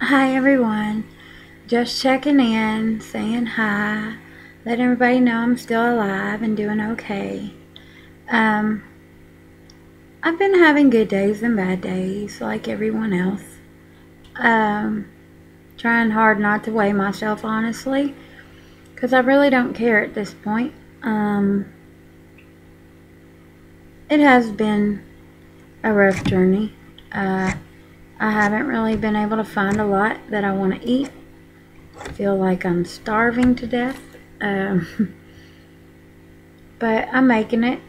Hi everyone. Just checking in, saying hi, letting everybody know I'm still alive and doing okay. Um, I've been having good days and bad days like everyone else. Um, trying hard not to weigh myself honestly because I really don't care at this point. Um, it has been a rough journey. Uh, I haven't really been able to find a lot that I want to eat. I feel like I'm starving to death. Um, but I'm making it.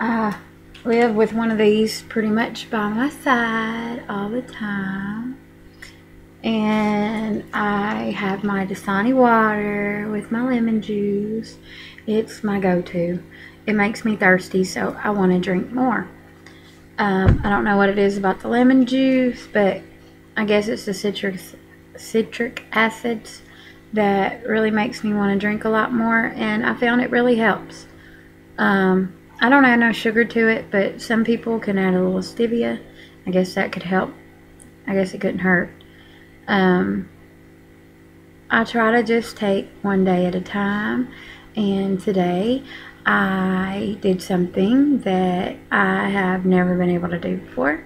I live with one of these pretty much by my side all the time. And I have my Dasani water with my lemon juice. It's my go-to. It makes me thirsty, so I want to drink more. Um, I don't know what it is about the lemon juice, but I guess it's the citric citric acids that really makes me want to drink a lot more, and I found it really helps. Um, I don't add no sugar to it, but some people can add a little stevia. I guess that could help. I guess it couldn't hurt. Um, I try to just take one day at a time, and today I did something that I have never been able to do before.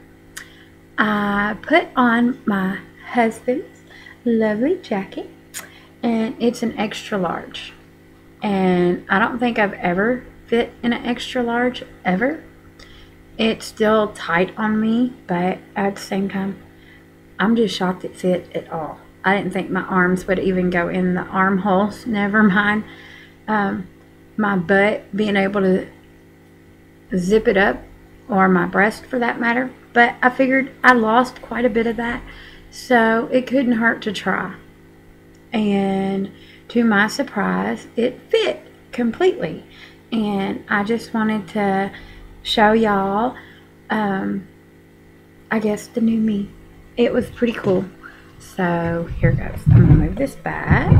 I put on my husband's lovely jacket, and it's an extra large. And I don't think I've ever fit in an extra large ever. It's still tight on me, but at the same time, I'm just shocked it fit at all. I didn't think my arms would even go in the armholes. Never mind. Um, my butt being able to zip it up or my breast for that matter. But I figured I lost quite a bit of that so it couldn't hurt to try. And to my surprise it fit completely. And I just wanted to show y'all um, I guess the new me. It was pretty cool. So here goes. I'm gonna move this back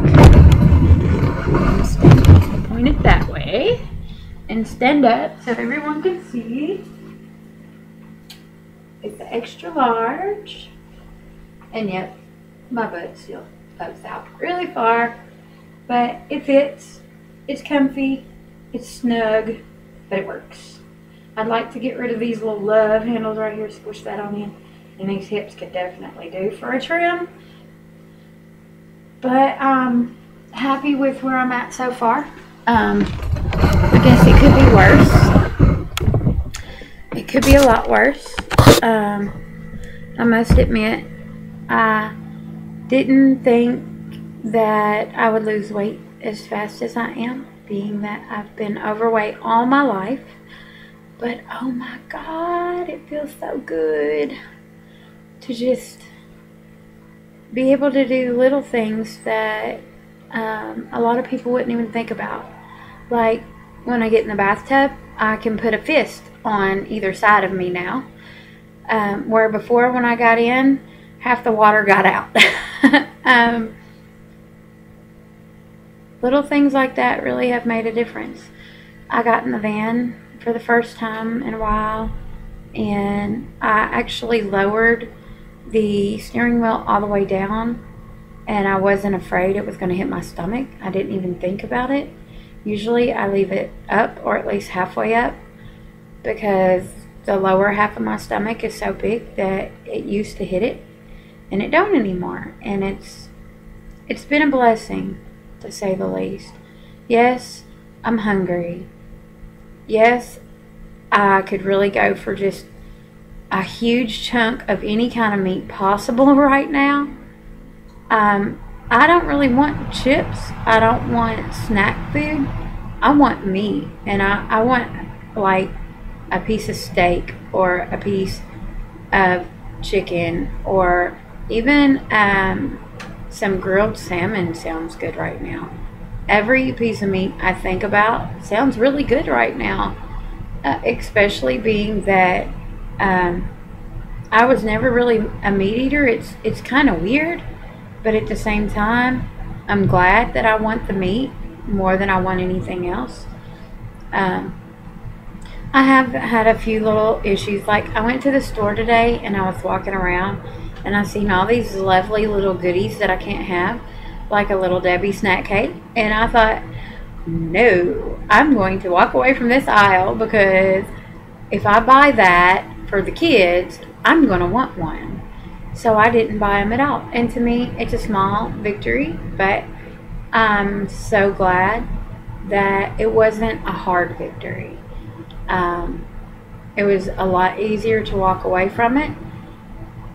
point it that way and stand up so everyone can see. It's the extra large. And yep, my butt still pokes out really far, but it fits. It's comfy, it's snug, but it works. I'd like to get rid of these little love handles right here, squish that on in. And these hips could definitely do for a trim. But I'm happy with where I'm at so far. Um, I guess it could be worse. It could be a lot worse. Um, I must admit, I didn't think that I would lose weight as fast as I am, being that I've been overweight all my life. But oh my God, it feels so good to just be able to do little things that um, a lot of people wouldn't even think about. Like when I get in the bathtub, I can put a fist on either side of me now. Um, where before, when I got in, half the water got out. um, little things like that really have made a difference. I got in the van for the first time in a while, and I actually lowered the steering wheel all the way down, and I wasn't afraid it was going to hit my stomach. I didn't even think about it. Usually I leave it up or at least halfway up because the lower half of my stomach is so big that it used to hit it and it don't anymore and it's it's been a blessing to say the least. Yes, I'm hungry. Yes, I could really go for just a huge chunk of any kind of meat possible right now. Um, I don't really want chips. I don't want snack food. I want meat. And I, I want like a piece of steak or a piece of chicken or even um, some grilled salmon sounds good right now. Every piece of meat I think about sounds really good right now, uh, especially being that um, I was never really a meat eater. It's it's kind of weird but at the same time, I'm glad that I want the meat more than I want anything else. Um, I have had a few little issues. Like I went to the store today and I was walking around and I seen all these lovely little goodies that I can't have, like a little Debbie snack cake, and I thought, no, I'm going to walk away from this aisle because if I buy that for the kids, I'm going to want one. So I didn't buy them at all. And to me, it's a small victory, but I'm so glad that it wasn't a hard victory. Um, it was a lot easier to walk away from it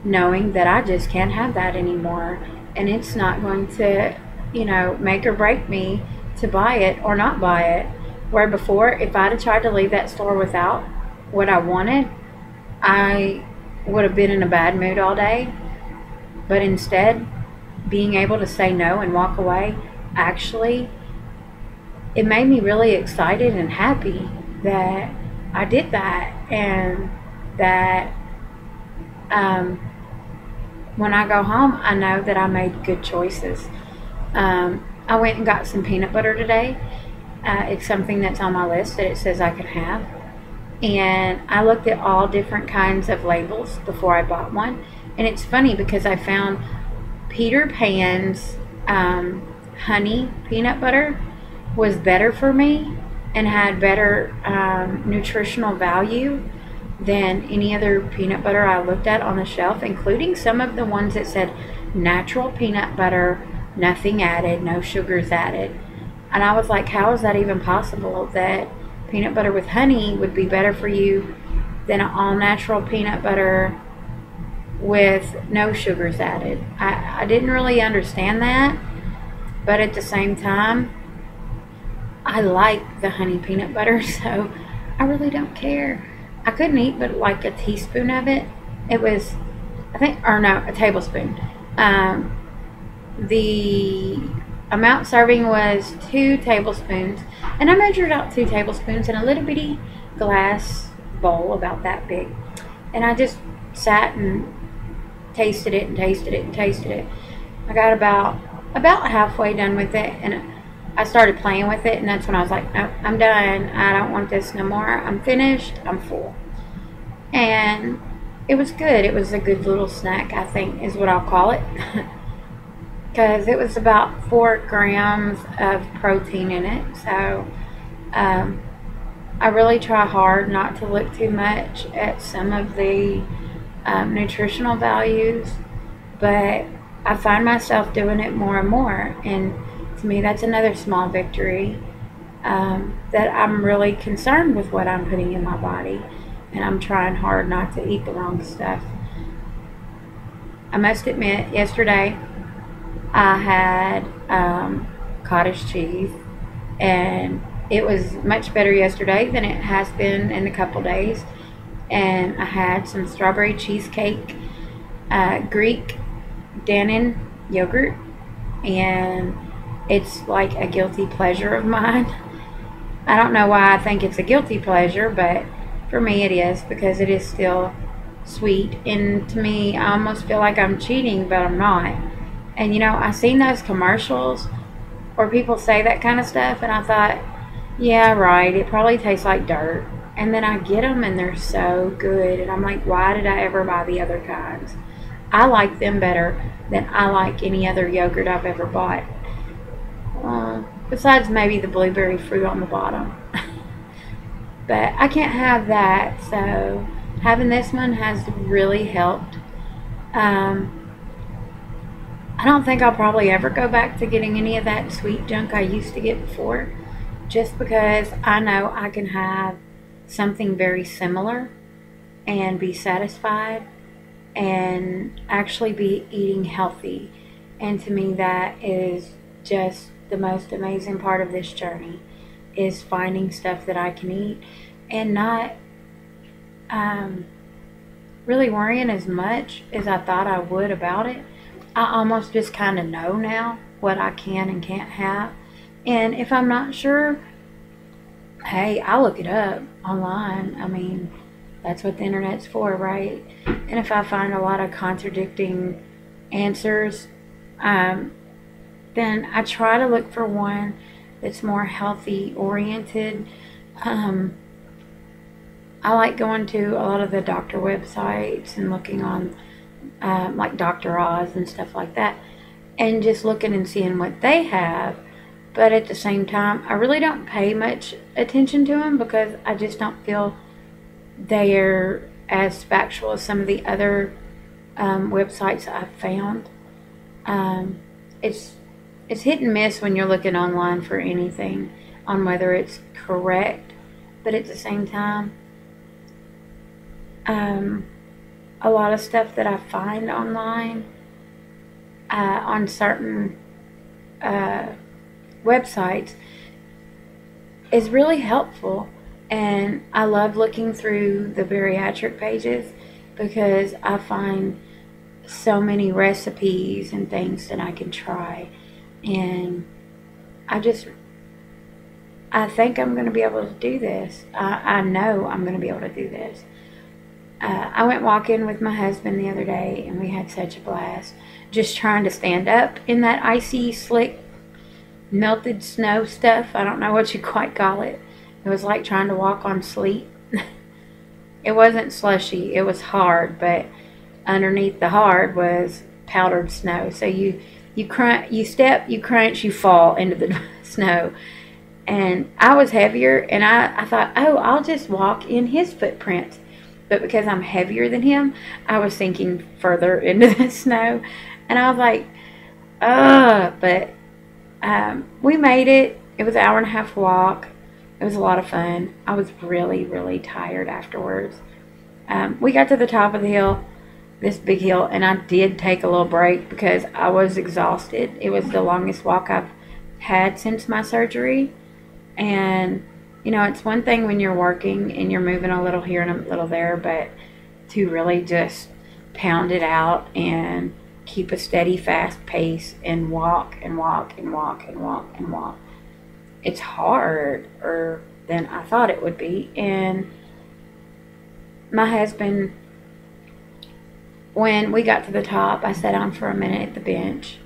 knowing that I just can't have that anymore. And it's not going to, you know, make or break me to buy it or not buy it. Where before, if I'd have tried to leave that store without what I wanted, I would have been in a bad mood all day. But instead, being able to say no and walk away actually it made me really excited and happy that I did that and that um, when I go home, I know that I made good choices. Um, I went and got some peanut butter today. Uh, it's something that's on my list that it says I can have. And I looked at all different kinds of labels before I bought one. And it's funny because I found Peter Pan's um, honey peanut butter was better for me and had better um, nutritional value than any other peanut butter I looked at on the shelf, including some of the ones that said natural peanut butter, nothing added, no sugars added. And I was like, how is that even possible that peanut butter with honey would be better for you than an all natural peanut butter with no sugars added? I, I didn't really understand that, but at the same time, I like the honey peanut butter, so I really don't care. I couldn't eat but like a teaspoon of it. It was, I think, or no, a tablespoon. Um, the amount serving was two tablespoons, and I measured out two tablespoons in a little bitty glass bowl about that big. And I just sat and tasted it and tasted it and tasted it. I got about about halfway done with it, and I started playing with it, and that's when I was like, I'm done. I don't want this no more. I'm finished. I'm full. And it was good. It was a good little snack, I think, is what I'll call it. Because it was about four grams of protein in it. So um, I really try hard not to look too much at some of the um, nutritional values. But I find myself doing it more and more. And to me, that's another small victory um, that I'm really concerned with what I'm putting in my body, and I'm trying hard not to eat the wrong stuff. I must admit, yesterday I had um, cottage cheese, and it was much better yesterday than it has been in a couple days. And I had some strawberry cheesecake, uh, Greek Dannon yogurt, and it's like a guilty pleasure of mine. I don't know why I think it's a guilty pleasure, but for me it is because it is still sweet. And to me, I almost feel like I'm cheating, but I'm not. And you know, I've seen those commercials where people say that kind of stuff, and I thought, yeah, right, it probably tastes like dirt. And then I get them and they're so good. And I'm like, why did I ever buy the other kinds? I like them better than I like any other yogurt I've ever bought. Uh, besides maybe the blueberry fruit on the bottom. but I can't have that, so having this one has really helped. Um, I don't think I'll probably ever go back to getting any of that sweet junk I used to get before, just because I know I can have something very similar and be satisfied and actually be eating healthy. And to me, that is just the most amazing part of this journey is finding stuff that I can eat and not um, really worrying as much as I thought I would about it. I almost just kind of know now what I can and can't have. And if I'm not sure, hey, I'll look it up online. I mean, that's what the internet's for, right? And if I find a lot of contradicting answers, um, then I try to look for one that's more healthy oriented. Um, I like going to a lot of the doctor websites and looking on um, like Dr. Oz and stuff like that, and just looking and seeing what they have. But at the same time, I really don't pay much attention to them because I just don't feel they're as factual as some of the other um, websites I've found. Um, it's it's hit and miss when you're looking online for anything on whether it's correct, but at the same time, um, a lot of stuff that I find online uh, on certain uh, websites is really helpful. And I love looking through the bariatric pages because I find so many recipes and things that I can try. And I just, I think I'm going to be able to do this. I, I know I'm going to be able to do this. Uh, I went walking with my husband the other day and we had such a blast just trying to stand up in that icy, slick, melted snow stuff. I don't know what you quite call it. It was like trying to walk on sleet. it wasn't slushy, it was hard, but underneath the hard was powdered snow. So you you crunch, you step, you crunch, you fall into the snow. And I was heavier, and I, I thought, oh, I'll just walk in his footprints but because I'm heavier than him, I was sinking further into the snow. And I was like, ugh. But um, we made it. It was an hour and a half walk. It was a lot of fun. I was really, really tired afterwards. Um, we got to the top of the hill, this big hill, and I did take a little break because I was exhausted. It was the longest walk I've had since my surgery. And you know, it's one thing when you're working and you're moving a little here and a little there, but to really just pound it out and keep a steady, fast pace and walk and walk and walk and walk and walk. It's harder than I thought it would be. And my husband, when we got to the top, I sat down for a minute at the bench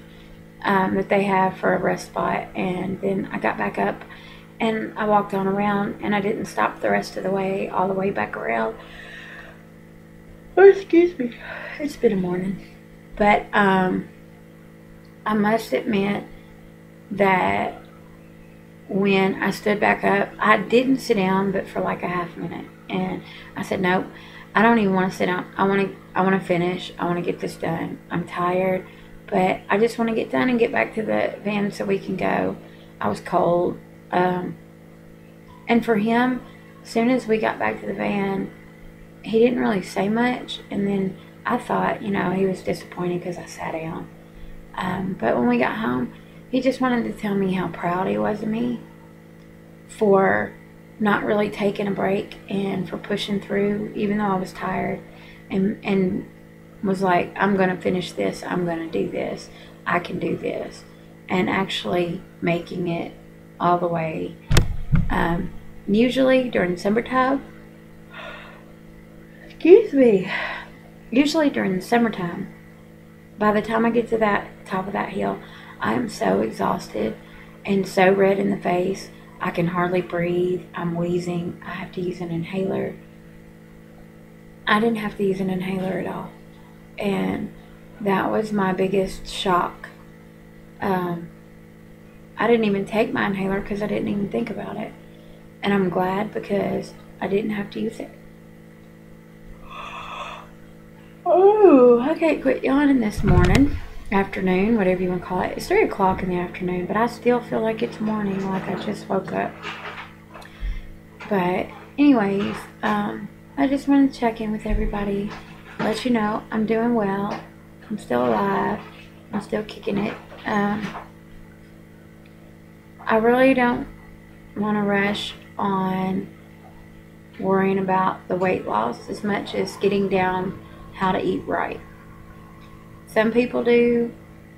um, that they have for a rest spot, and then I got back up and I walked on around and I didn't stop the rest of the way, all the way back around. Oh, excuse me. It's been a morning. But um, I must admit that when I stood back up, I didn't sit down, but for like a half minute. And I said, nope, I don't even want to sit down. I want to, I want to finish. I want to get this done. I'm tired, but I just want to get done and get back to the van so we can go. I was cold. Um, and for him, as soon as we got back to the van, he didn't really say much. And then I thought, you know, he was disappointed because I sat down. Um, but when we got home, he just wanted to tell me how proud he was of me for not really taking a break and for pushing through, even though I was tired, and and was like, I'm gonna finish this. I'm gonna do this. I can do this, and actually making it all the way. Um, usually during summertime, excuse me, usually during the summertime, by the time I get to that top of that hill, I am so exhausted and so red in the face. I can hardly breathe. I'm wheezing. I have to use an inhaler. I didn't have to use an inhaler at all. And that was my biggest shock. Um, I didn't even take my inhaler because I didn't even think about it. And I'm glad because I didn't have to use it. Oh, I can't quit yawning this morning, afternoon, whatever you want to call it. It's 3 o'clock in the afternoon, but I still feel like it's morning, like I just woke up. But, anyways, um, I just wanted to check in with everybody, let you know I'm doing well. I'm still alive. I'm still kicking it. Um, I really don't want to rush on worrying about the weight loss as much as getting down how to eat right. Some people do.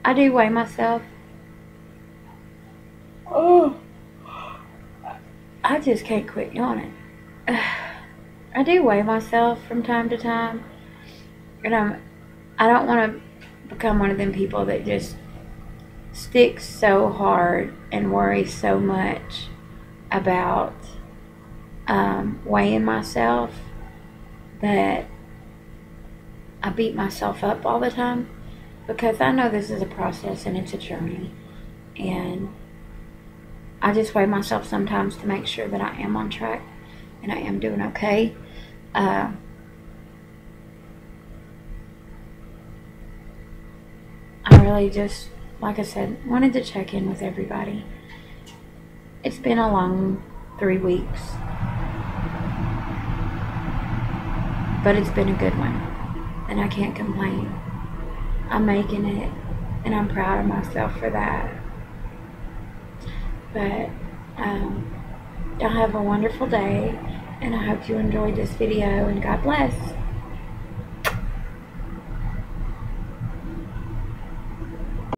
I do weigh myself. Oh, I just can't quit yawning. I do weigh myself from time to time, and I'm. I don't want to become one of them people that just sticks so hard and worries so much about um, weighing myself that I beat myself up all the time because I know this is a process and it's a journey. And I just weigh myself sometimes to make sure that I am on track and I am doing okay. Uh, I really just, like I said, wanted to check in with everybody. It's been a long three weeks, but it's been a good one, and I can't complain. I'm making it, and I'm proud of myself for that. But, um, y'all have a wonderful day, and I hope you enjoyed this video, and God bless.